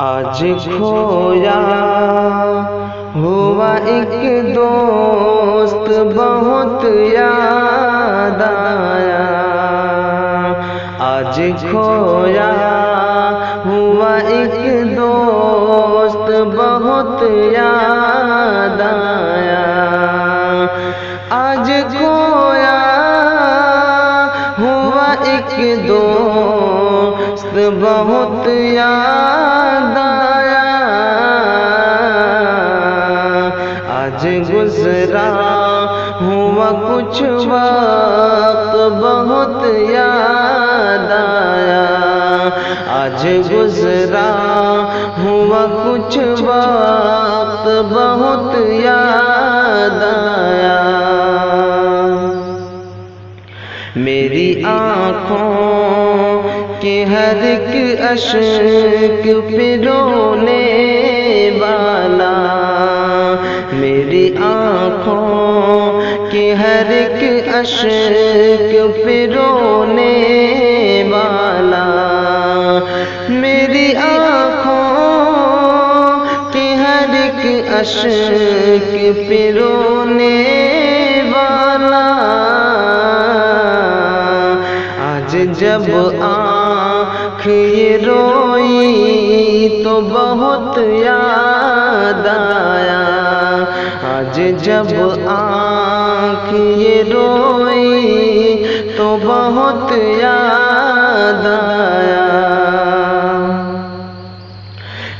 आज खोया हुआ एक दोस्त बहुत याद आया। आज खोया हुआ एक दोस्त बहुत याद आया। आज खोया हुआ एक दोस्त बहुत याद आज गुजरा, हुआ कुछ वक्त बहुत याद आया। आज गुजरा, हुआ कुछ वक्त बहुत याद आया। मेरी आँखों के हर एक अशक पिरोने वाला के हर एक अशक पिरोने वाला, मेरी आँखों के हर एक अशक पिरोने वाला। आज जब आँख ये रोई तो बहुत याद आया। आज जब आँख ये रोई तो बहुत याद आया।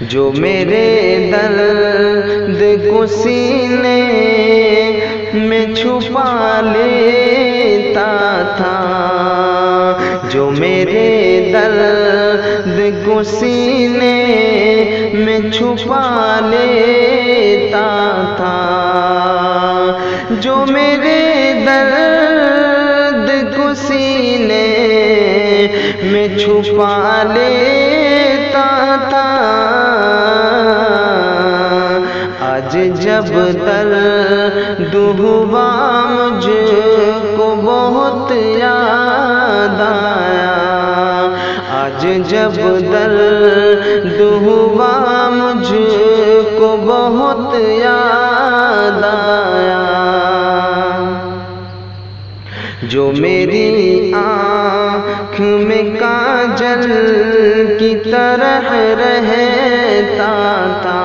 जो मेरे दर्द को सीने में छुपा लेता था। जो मेरे दर्द को सीने में छुपा लेता जो मेरे दर्द को सीने में छुपा लेता था। आज जब दर्द हुआ मुझको बहुत याद आया। आज जब दर्द हुआ मुझको बहुत याद जो मेरी आँख में काजल की तरह रहता था।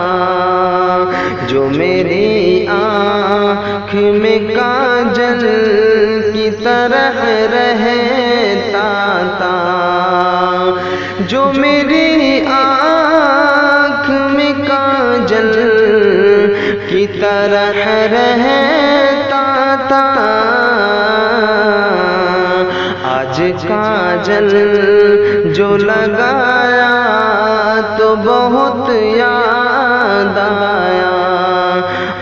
जो मेरी आँख में काजल की तरह रहता था। जो मेरी आँख में काजल की तरह रहता काजल जो लगाया तो बहुत याद आया।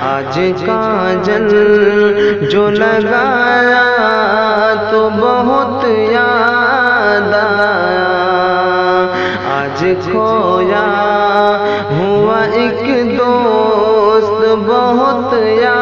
आज काजल जो लगाया तो बहुत याद आया। आज खोया हुआ एक दोस्त, बहुत याद